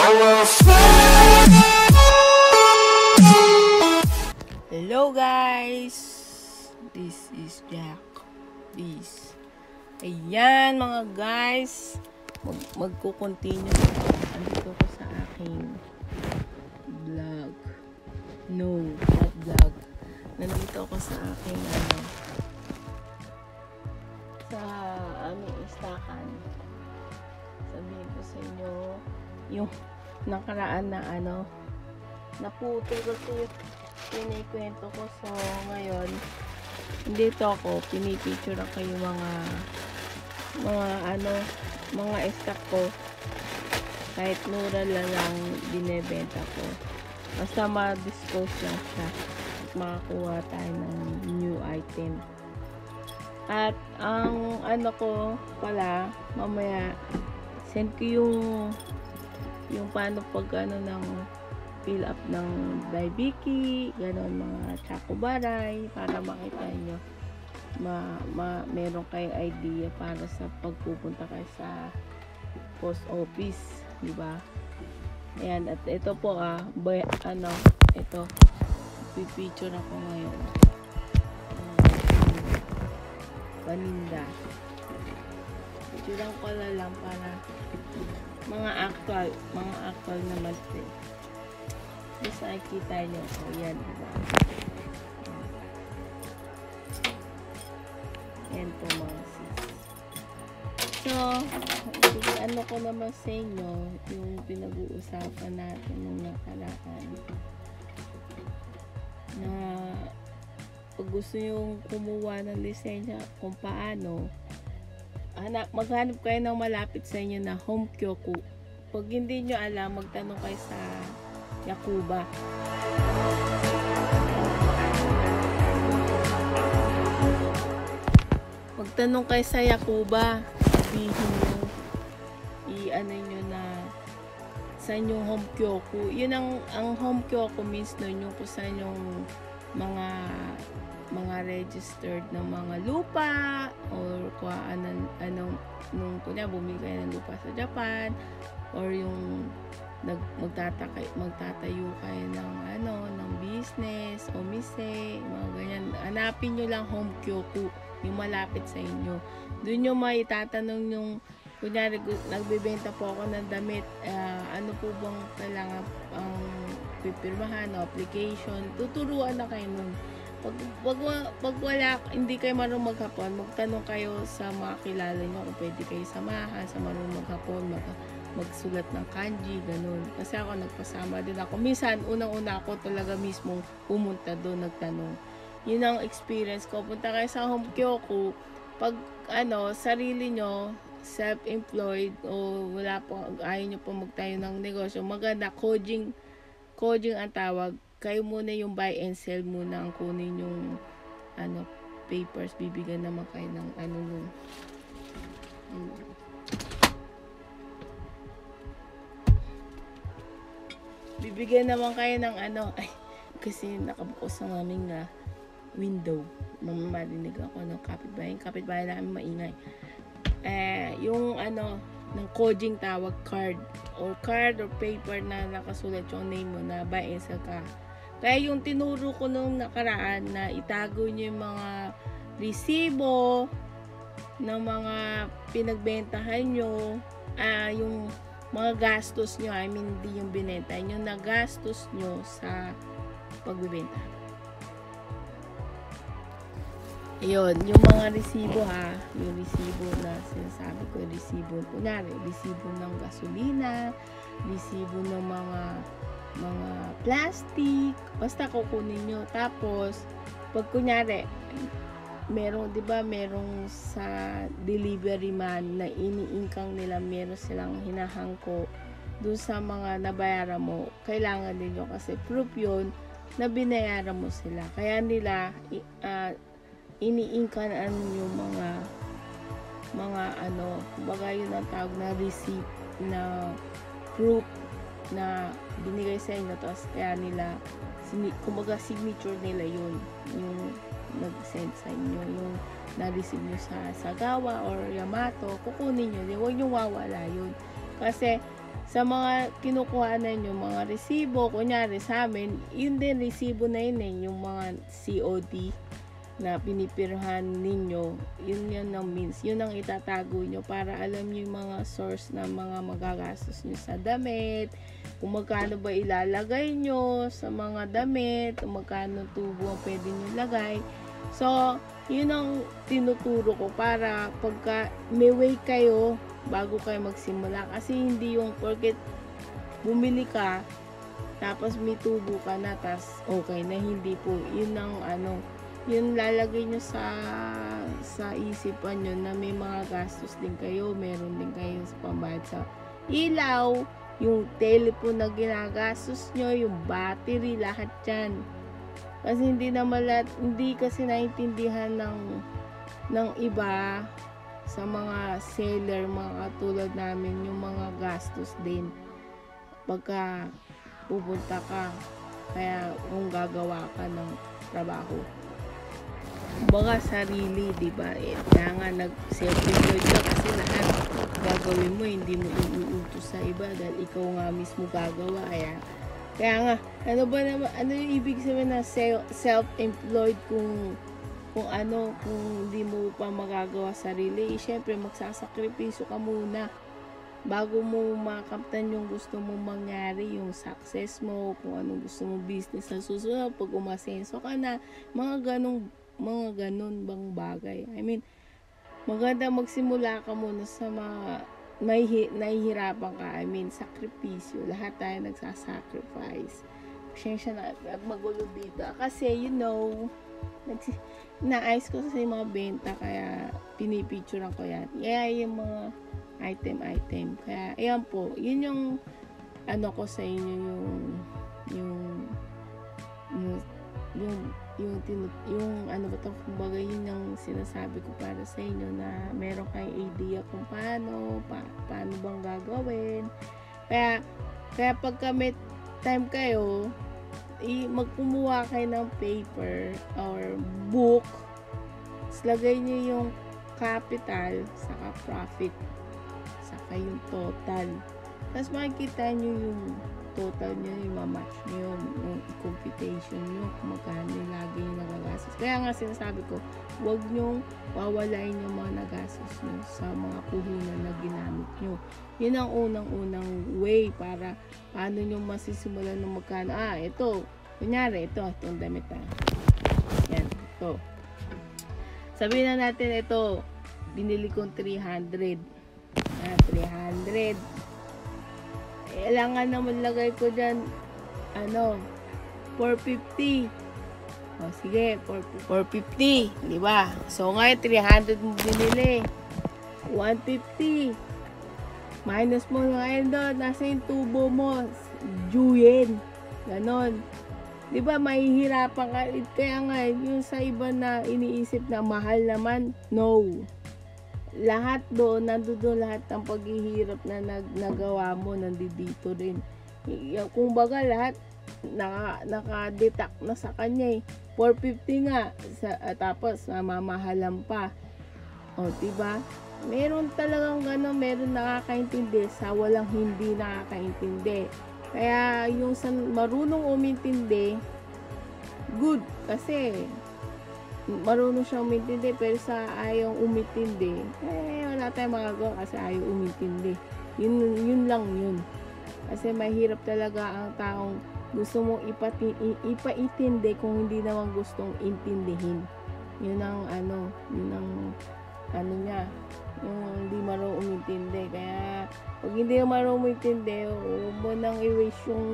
Hello guys! This is Jack. This. Ayan mga guys. Mag magko-continue. Andito ko sa aking vlog. No, not vlog. Nandito ako sa aking ano sa aming istakan. Sabihin ko sa inyo yung nakaraan na ano naputol kasi pinikwento ko. So, ngayon, dito ako, pinipicture ako yung mga mga ano, mga stock ko. Kahit mura lang lang binebenta ko. Basta ma-dispose lang siya. Makakuha tayo ng new item. At ang ano ko pala, mamaya, send ko yung yung paano pag ano ng fill up ng Daibiki, ganon mga chakobaray para makita nyo ma, ma, meron kayong idea para sa pagpupunta kayo sa post office, di ba? Ayan, at ito po ah, by, ano, ito, pipicture ako ngayon. Um, paninda. Picturean ko na lang para mga actual, mga actual naman din. Basta nakikita nyo. So, yan, diba? Yan po mga sis. So, ano ko naman sa inyo, yung pinag-uusapan natin nung nakaraan. Na, pag gusto yung kumuha ng lisensya kung paano, hanap, maghanap kayo ng malapit sa inyo na home kyoku. Pag hindi nyo alam, magtanong kayo sa Yakuba. Magtanong kayo sa Yakuba. Sabihin nyo, i-ano nyo na sa inyong home kyoku. Yun ang, ang home kyoku means nun yung kung saan yung mga mga registered ng mga lupa or kung anong, anong nung kunya bumili ng lupa sa Japan or yung nag magtataka magtatayo kayo ng ano ng business o mise mga ganyan. Hanapin nyo lang home kyoku yung malapit sa inyo. Doon nyo may tatanong yung kunyari nagbebenta po ako ng damit. Ah, ano po bang kailangan ang pipirmahan o application? Tuturuan na kayo nun pag, pag, pag wala, hindi kayo marunong maghapon, magtanong kayo sa mga kilala nyo kung pwede kayo samahan sa marunong maghapon, mag, magsulat ng kanji, ganun. Kasi ako nagpasama din ako. Minsan, unang-una ako talaga mismo pumunta doon, nagtanong. Yun ang experience ko. Punta kayo sa Home Kyoku, pag ano, sarili nyo, self-employed o wala po, ayaw nyo po magtayo ng negosyo, maganda, coding, coding ang tawag, kayo muna yung buy and sell muna ang kunin yung ano, papers, bibigyan naman kayo ng ano ano, bibigyan naman kayo ng ano, ay, kasi nakabukas ang aming na window. Mamarinig ako ng kapitbahay. Kapitbahay namin maingay. Eh, yung ano, ng coding tawag card or card or paper na nakasulat yung name mo na buy and sell ka. Kaya yung tinuro ko nung nakaraan na itago nyo yung mga resibo ng mga pinagbentahan nyo, ah, yung mga gastos nyo, I mean, hindi yung binenta, yung nagastos nyo sa pagbibenta. Yun, yung mga resibo ha, yung resibo na sinasabi ko, resibo, kunyari, resibo ng gasolina, resibo ng mga mga plastic, basta kukunin nyo. Tapos, pag kunyari, meron, di ba, merong sa delivery man na iniingkang nila, meron silang hinahangko dun sa mga nabayaran mo, kailangan din yun kasi proof yun na binayaran mo sila. Kaya nila, i- ah, iniingkanan yung mga mga ano, kumbaga yun ang tawag na receipt na proof na binigay sa inyo tapos kaya nila kumbaga signature nila yun yung nag-send sa inyo yung na-receive nyo sa Sagawa or Yamato kukunin nyo huwag nyo wawala yun. Kasi sa mga kinukuha na nyo, mga resibo, kunyari sa amin, yun din resibo na yun eh, yung mga COD na pinipirhan ninyo, yun yun ang means, yun ang itatago nyo para alam nyo yung mga source na mga magagastos nyo sa damit, kung magkano ba ilalagay nyo sa mga damit, kung magkano tubo ang pwede nyo lagay. So, yun ang tinuturo ko para pagka may way kayo bago kayo magsimula. Kasi hindi yung porket bumili ka, tapos may tubo ka na, tapos okay na, hindi po. Yun ang ano, yun lalagay nyo sa sa isipan nyo na may mga gastos din kayo, meron din kayo sa pambayad sa ilaw, yung telephone na ginagastos nyo, yung battery, lahat yan. Kasi hindi naman lahat, hindi kasi naintindihan ng ng iba sa mga seller, mga katulad namin, yung mga gastos din. Pagka pupunta ka, kaya kung gagawa ka ng trabaho. Baga sarili, di ba? Eh, kaya nga nag-self-employed ka kasi lahat gagawin mo, hindi mo iuutos sa iba dahil ikaw nga mismo gagawa. Kaya, kaya nga, ano ba naman, ano yung ibig sabihin na self-employed kung kung ano, kung hindi mo pa magagawa sarili, eh, syempre magsasakripisyo ka muna bago mo makamtan yung gusto mong mangyari, yung success mo, kung anong gusto mong business na susunod, pag umasenso ka na, mga ganong, mga ganon bang bagay. I mean, maganda magsimula ka muna sa mga may nahihirapan ka. I mean, sakripisyo. Lahat tayo nagsasacrifice. Pasensya na at magulo dito. Kasi, you know, nagsi naayos ko sa mga benta kaya pinipicturean ko yan. Kaya yung mga item-item. Kaya, ayan po, yun yung ano ko sa inyo yung yung yung yung yung, yung, ano ba to kumbaga yun yung sinasabi ko para sa inyo na meron kayong idea kung paano pa, paano bang gagawin. Kaya kaya pagka may time kayo i magkumuha kayo ng paper or book lagay niyo yung capital saka profit saka yung total tapos makikita niyo yung total nyo, yung mamatch nyo yun, yung computation nyo, kung magkano yung lagi yung nagagastos. Kaya nga sinasabi ko, huwag nyo wawalain yung mga nagastos nyo sa mga puhunan na ginamit nyo. Yun ang unang-unang way para paano nyo masisimulan ng magkano. Ah, ito, kunyari, ito, itong damit ah. Yan, ito. Sabihin na natin ito, binili kong 300. Ah, 300 kailangan naman lagay ko dyan, ano, 450. O, sige, 450, di ba? So, ngayon, 300 mo binili. 150. Minus mo ngayon doon, nasa yung tubo mo, Juyen. Ganon. Di ba, mahihirapan ka. Kaya nga, yung sa iba na iniisip na mahal naman, no lahat doon, nandoon lahat ng paghihirap na nag, nagawa mo, nandito rin. Kung baga lahat, naka, naka-detect na sa kanya eh. 450 nga, sa, uh, tapos mamamahalan pa. O, diba? Meron talagang gano'n, meron nakakaintindi sa walang hindi nakakaintindi. Kaya yung sa marunong umintindi, good. Kasi marunong siyang umintindi pero sa ayaw umintindi eh wala tayong magagawa kasi ayaw umintindi yun, yun lang yun. Kasi mahirap talaga ang taong gusto mong ipati, ipaitindi kung hindi naman gustong intindihin. Yun ang ano yun ang ano niya yung hindi marunong umintindi kaya pag hindi mo marunong umintindi huwag mo nang i-waste yung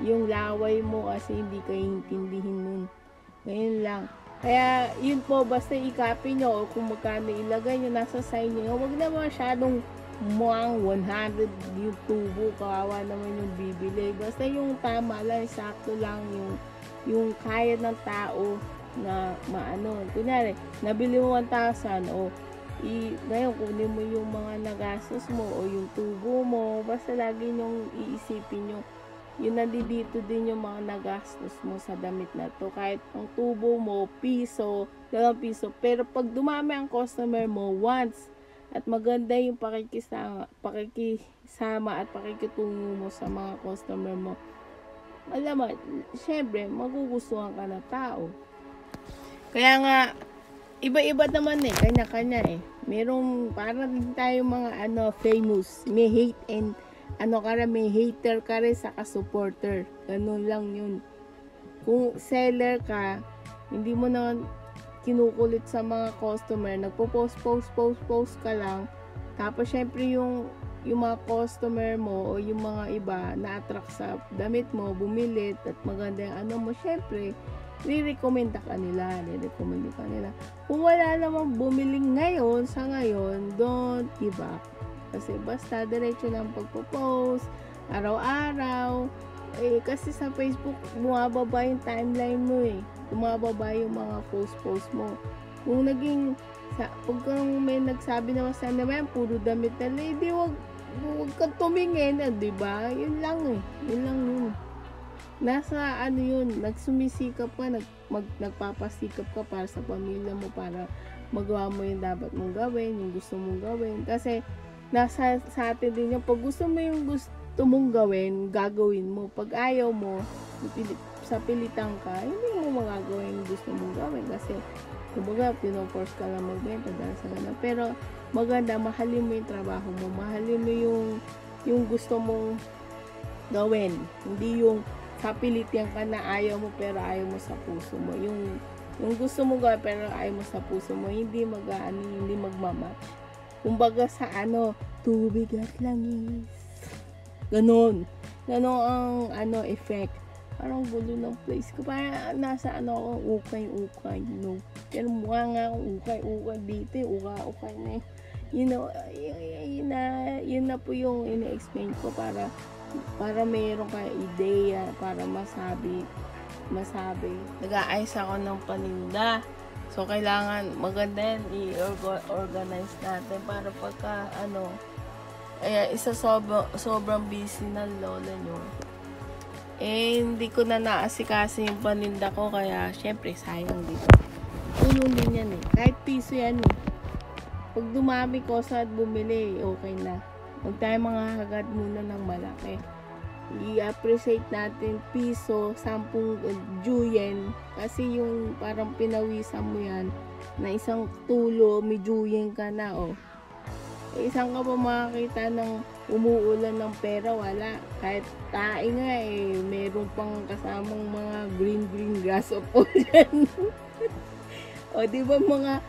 yung laway mo kasi hindi ka intindihin nun. Ngayon lang kaya, yun po, basta i-copy nyo o kung magkano ilagay nyo, nasa sign nyo. Huwag na masyadong muang 100 yung tubo, kawawa naman yung bibili. Basta yung tama lang, sakto lang yung, yung kaya ng tao na maano. Kunyari, nabili mo 1,000 o i, ngayon kunin mo yung mga nagastos mo o yung tubo mo. Basta lagi nyong iisipin nyo yun nandito din yung mga nagastos mo sa damit na to. Kahit ang tubo mo, piso, dalawang piso. Pero pag dumami ang customer mo, once, At maganda yung pakikisama, pakikisama at pakikitungo mo sa mga customer mo. Alam mo, syempre, magugustuhan ka na tao. Kaya nga, iba-iba naman eh, kanya-kanya eh. Merong, parang tayo mga ano, famous. May hate and, ano ka rin, may hater ka rin sa supporter. Ganun lang yun. Kung seller ka, hindi mo na kinukulit sa mga customer, nagpo-post, post, post, post ka lang. Tapos, syempre, yung, yung mga customer mo o yung mga iba na-attract sa damit mo, bumilit at maganda yung ano mo, syempre, re-recommend ka nila, re-recommend ka nila. Kung wala namang bumili ngayon, sa ngayon, don't give up. Kasi basta diretso lang pagpo-post, araw-araw, eh, kasi sa Facebook, bumababa yung timeline mo eh. Bumababa yung mga post-post mo. Kung naging, sa, pag may nagsabi naman sa naman, puro damit na lady, wag, wag kang tumingin, eh, di ba? Yun lang eh. Yun lang yun. Nasa ano yun, nagsumisikap ka, nag, mag, nagpapasikap ka para sa pamilya mo, para magawa mo yung dapat mong gawin, yung gusto mong gawin. Kasi, nasa sa atin din yung pag gusto mo yung gusto mong gawin, gagawin mo. Pag ayaw mo, sa pilitan ka, hindi mo magagawa yung gusto mong gawin kasi kumbaga, pinoforce ka lang magbenta dahil sa ganun. Pero, maganda, mahalin mo yung trabaho mo. Mahalin mo yung, yung gusto mong gawin. Hindi yung kapilitan ka na ayaw mo pero ayaw mo sa puso mo. Yung, yung gusto mo gawin pero ayaw mo sa puso mo, hindi mag, ano, hindi magmamatch. Kumbaga sa ano, tubig at langis. Ganon. Ganon ang ano effect. Parang gulo ng place ko. Parang nasa ano ako, ukay-ukay, you know. Pero mukha nga akong ukay-ukay dito, uka-ukay na You know, yun, yun, na, yun na po yung ina-explain ko para para mayroon ka ideya, para masabi, masabi. Nag-aayos ako ng paninda. So, kailangan maganda yan, i-organize natin para pagka, ano, ay, isa sobra, sobrang busy ng lola nyo. Eh, hindi ko na naasikaso yung paninda ko, kaya, syempre, sayang dito. Tulong din yan eh. Kahit piso yan eh. Pag dumami ko sa bumili, okay na. Huwag tayo mga hagad muna ng malaki. I-appreciate natin piso, sampung uh, juyen. Kasi yung parang pinawisan mo yan, na isang tulo, may juyen ka na, oh isang ka pa makakita ng umuulan ng pera, wala. Kahit tae nga eh, meron pang kasamang mga green-green grass of all yan. o di ba mga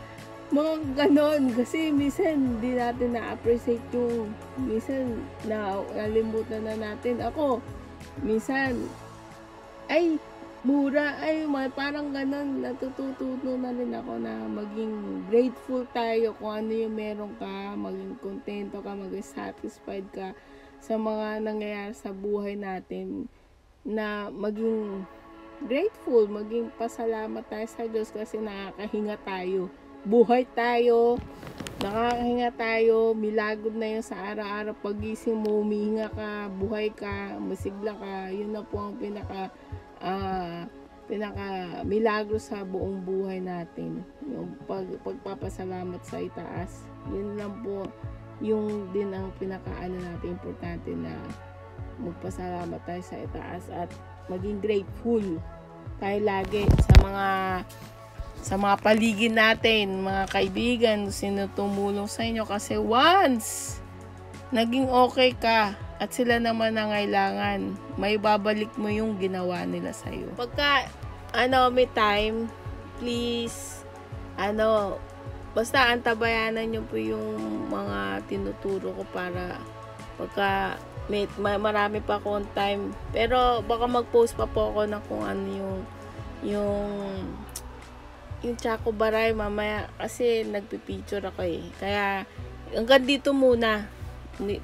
mga ganon. Kasi minsan hindi natin na-appreciate yung minsan na nalimutan na natin. Ako minsan ay mura. Ay parang ganun natututo na rin ako na maging grateful tayo kung ano yung meron ka maging kontento ka maging satisfied ka sa mga nangyayari sa buhay natin na maging grateful maging pasalamat tayo sa Diyos kasi nakakahinga tayo buhay tayo. Nakakahinga tayo. Milagro na yun sa araw-araw. Pagising mo humihinga ka. Buhay ka. Masigla ka. Yun na po ang pinaka uh, pinaka milagro sa buong buhay natin. Yung pag, pagpapasalamat sa itaas. Yun lang po yung din ang pinakaano natin importante na magpasalamat tayo sa itaas at maging grateful tayo lagi sa mga sa mga paligid natin mga kaibigan sino tumulong sa inyo kasi once naging okay ka at sila naman nangailangan, may babalik mo yung ginawa nila sa'yo. Pagka, ano, may time, please, ano, basta antabayanan nyo po yung mga tinuturo ko para pagka may marami pa akong time. Pero baka mag-post pa po ako na kung ano yung yung yung Chaco Baray mamaya kasi nagpipicture ako eh. Kaya hanggang dito muna.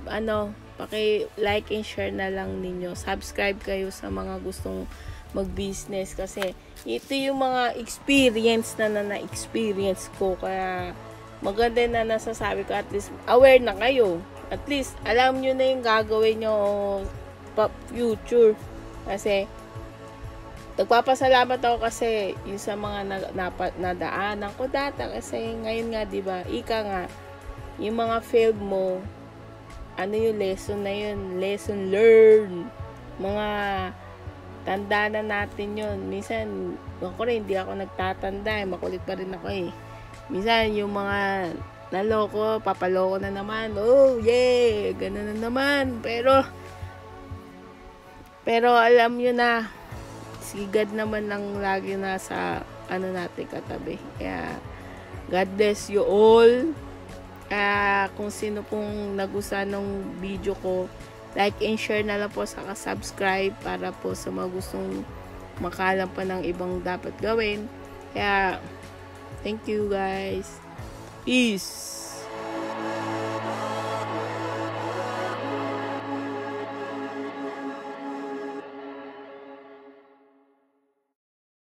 Ano, paki-like and share na lang ninyo. Subscribe kayo sa mga gustong mag-business kasi ito yung mga experience na na na-experience ko kaya maganda na nasasabi ko at least aware na kayo. At least alam nyo na yung gagawin nyo future kasi nagpapasalamat ako kasi yung sa mga na, na, nadaanan ko data kasi ngayon nga 'di ba ika nga yung mga failed mo, ano yung lesson na yun? Lesson learned. Mga tanda na natin yun. Minsan, ako rin, hindi ako nagtatanda eh. Makulit pa rin ako eh. Minsan, yung mga naloko, papaloko na naman. Oh, yeah! Ganun na naman. Pero, pero alam nyo na, si God naman lang lagi nasa ano natin katabi. Kaya, God bless you all. Kaya, kung sino pong nagustuhan ng video ko, like and share na lang po sa subscribe para po sa mga gustong makalam pa ng ibang dapat gawin. Kaya, thank you guys. Peace!